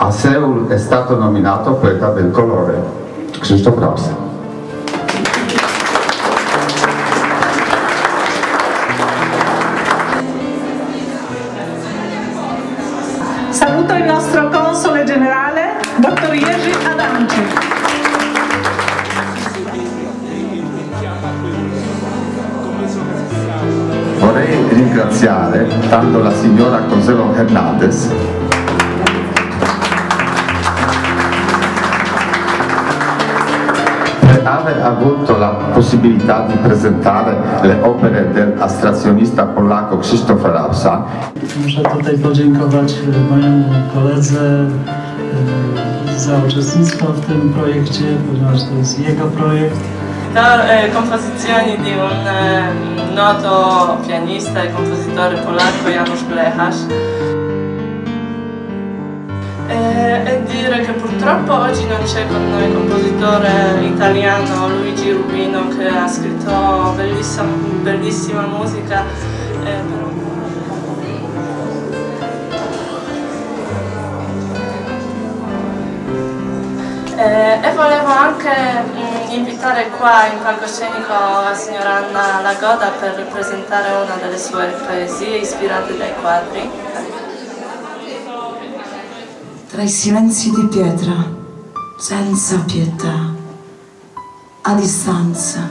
A Seul è stato nominato poeta del colore, Krzysztof Rapsa. Saluto il nostro console generale, dottor Jerzy Adamczyk. Vorrei ringraziare tanto la signora Consuelo Hernandez aver avuto la possibilità di presentare le opere dell'astrazjonista polacco Krzysztof Rapsa Muszę tutaj podziękować e, mojemu koledze e, za uczestnictwo w tym projekcie, ponieważ to jest jego projekt. La eh, composizioni di un eh, noto pianista e compositore polacco Janusz Blechasz. Eh, e che purtroppo oggi non c'è con noi il compositore italiano Luigi Rubino che ha scritto bellissima, bellissima musica. eh, Eh, e volevo anche mm, invitare qua in palcoscenico la signora Anna Lagoda per presentare una delle sue poesie ispirate dai quadri. Tra i silenzi di pietra, senza pietà, a distanza,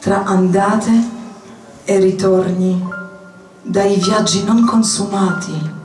tra andate e ritorni, dai viaggi non consumati.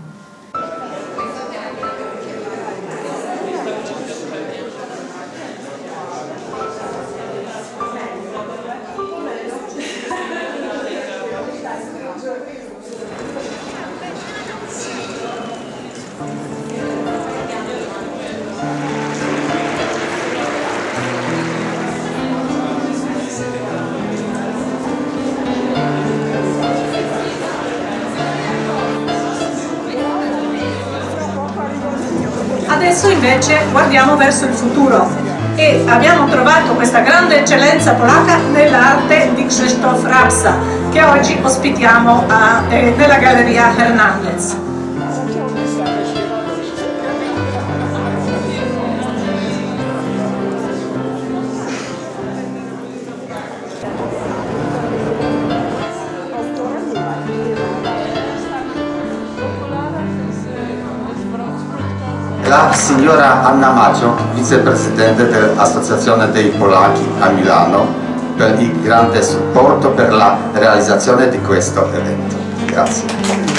Adesso invece guardiamo verso il futuro e abbiamo trovato questa grande eccellenza polacca nell'arte di Krzysztof Rapsa che oggi ospitiamo a- eh, nella Galleria Hernandez. La signora Anna Maggio, vicepresidente dell'Associazione dei Polacchi a Milano, per il grande supporto per la realizzazione di questo evento. Grazie.